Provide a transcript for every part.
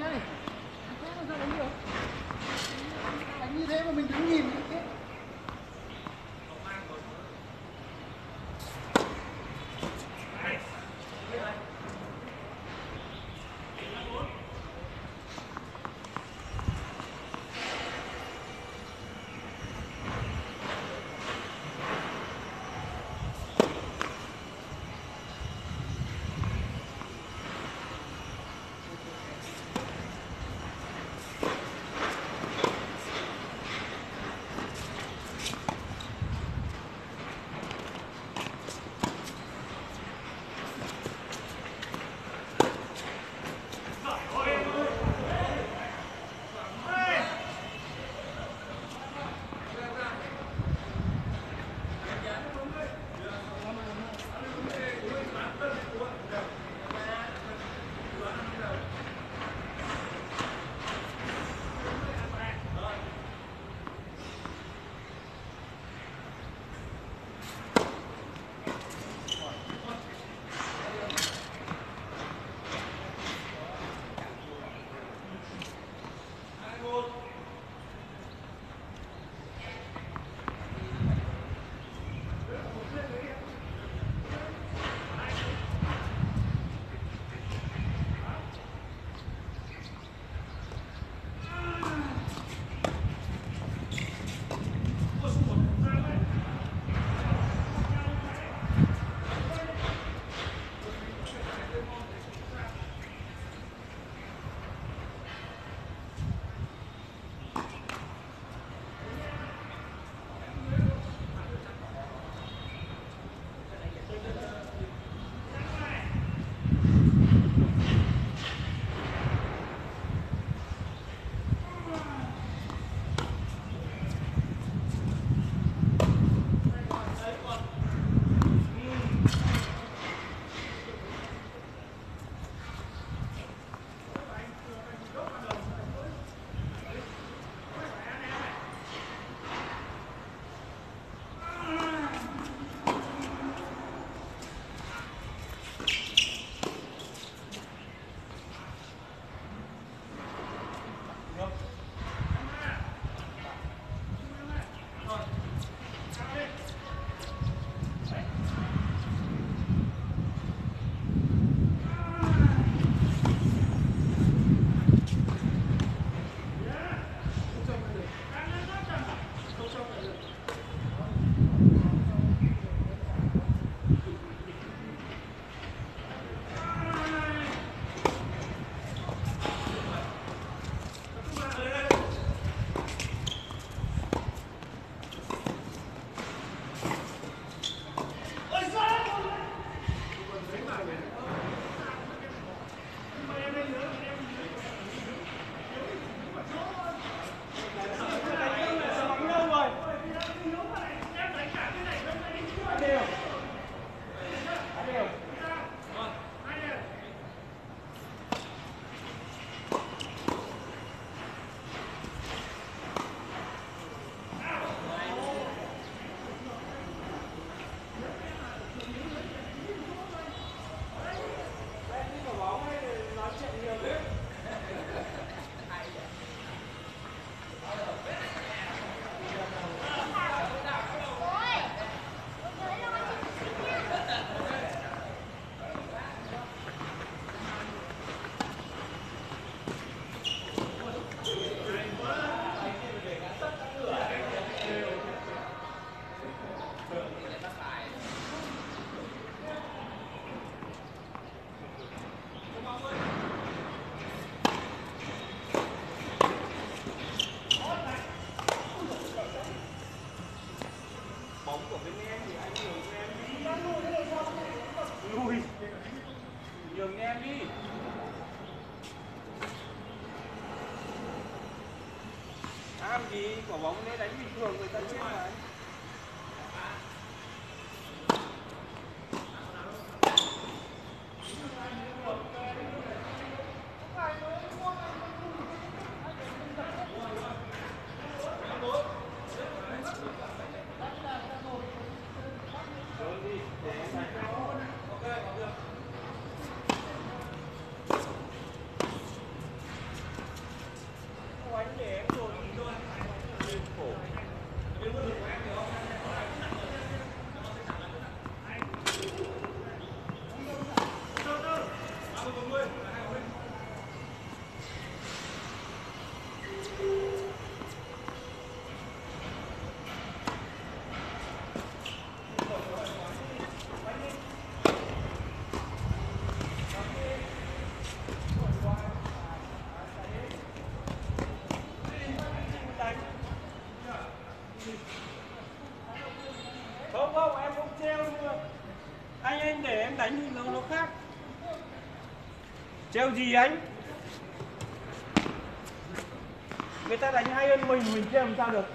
Hey. Anh anh để em đánh thì nó nó khác. Treo gì anh? Người ta đánh hay hơn mình mình treo làm sao được?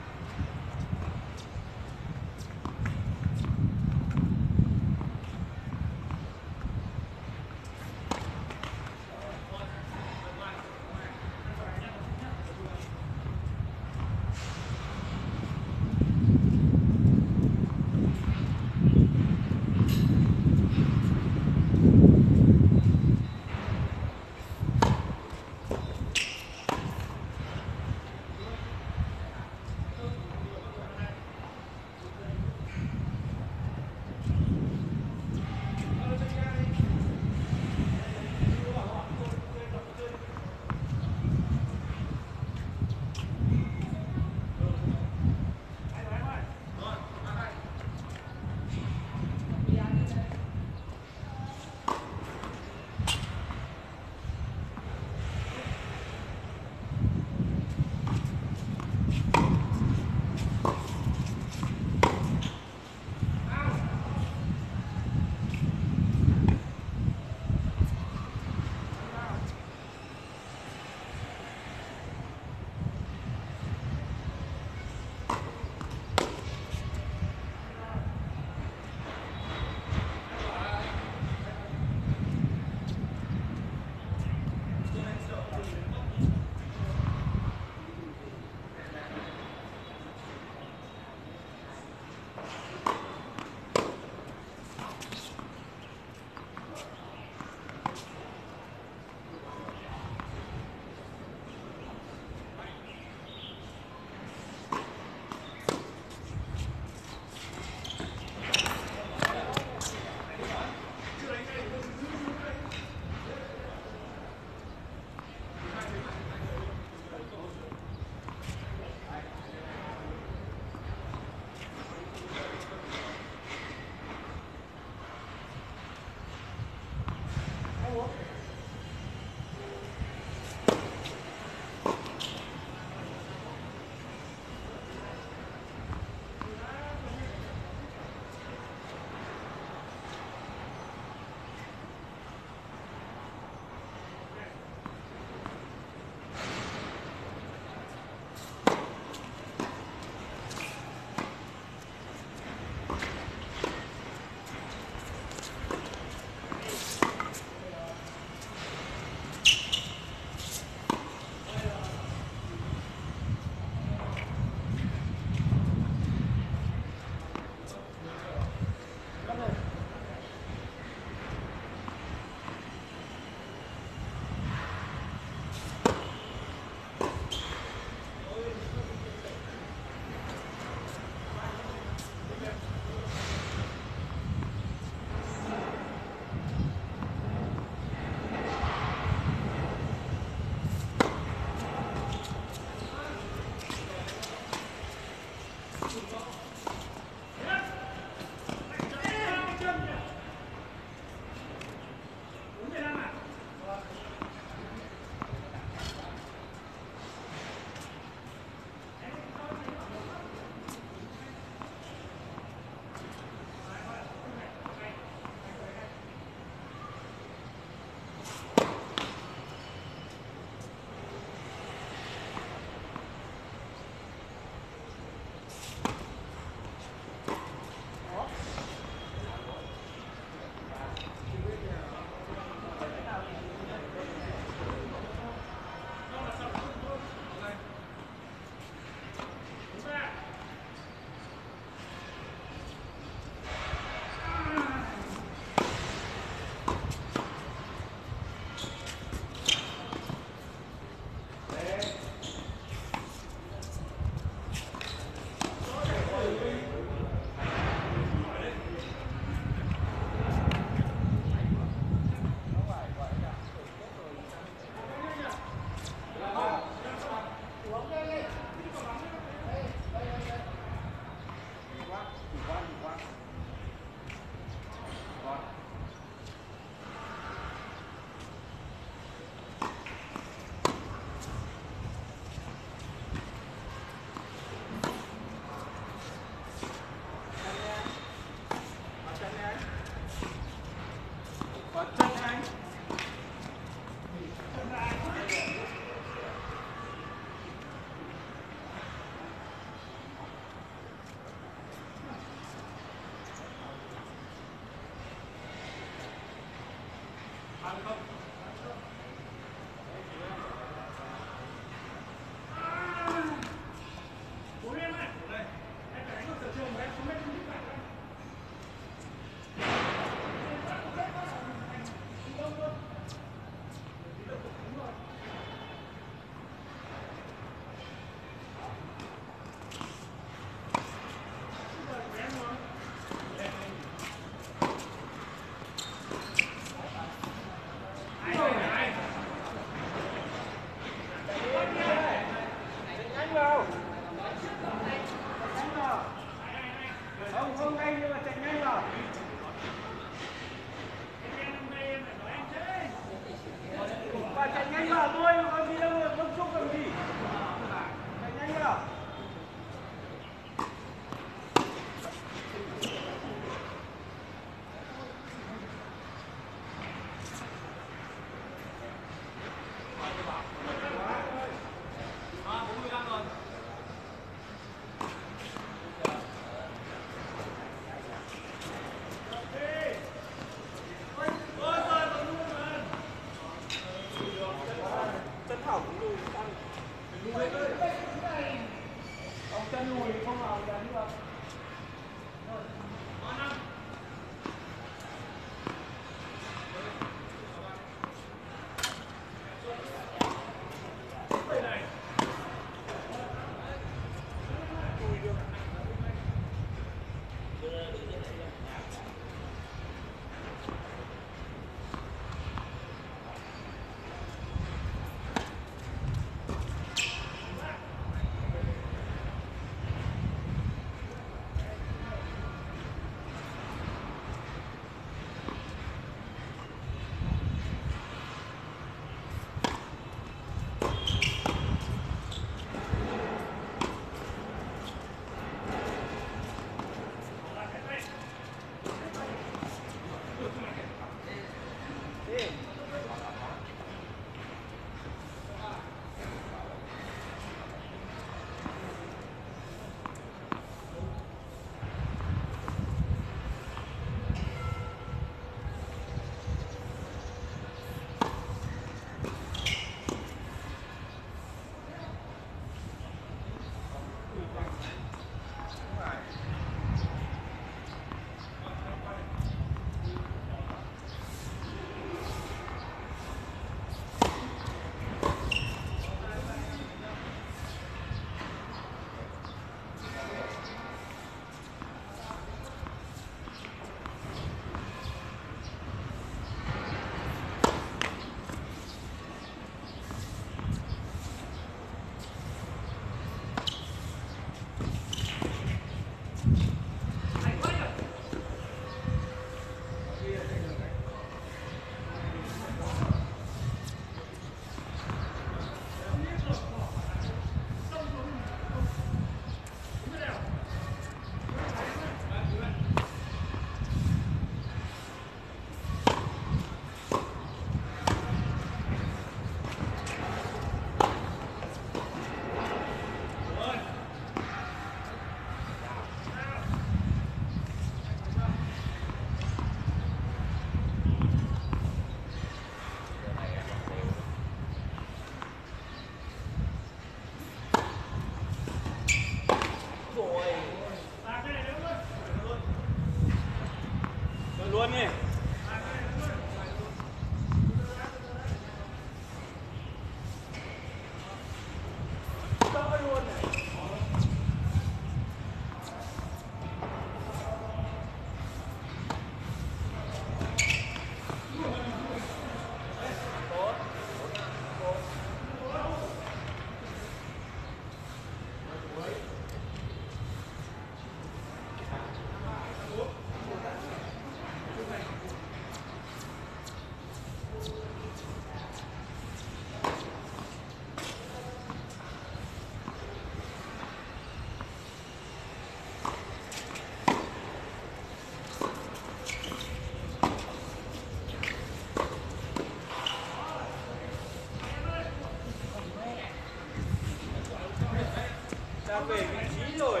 Đang về vị trí rồi.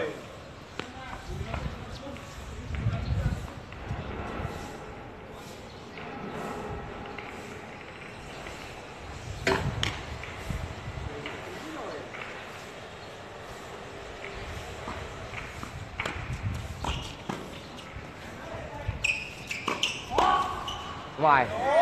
Ngoài.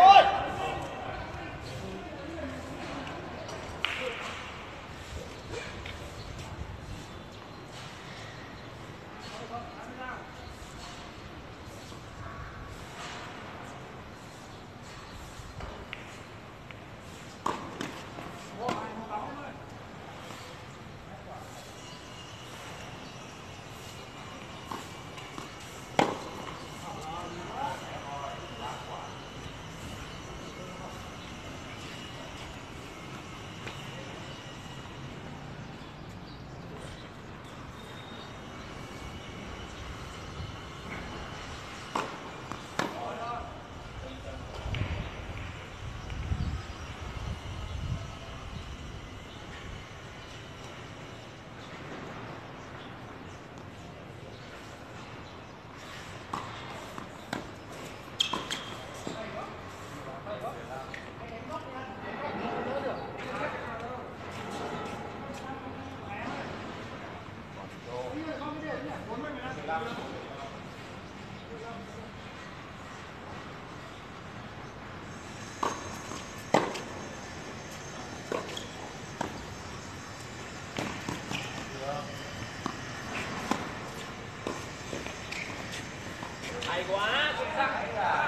Quá!